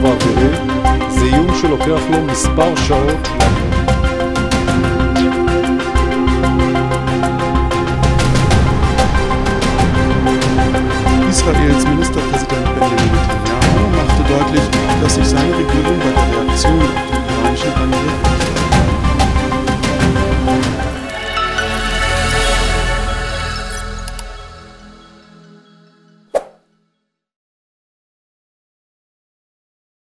קרב האווירי זה איום שלוקח לו מספר שעות Israels Ministerpräsident Benjamin Netanyahu machte deutlich, dass sich seine Regierung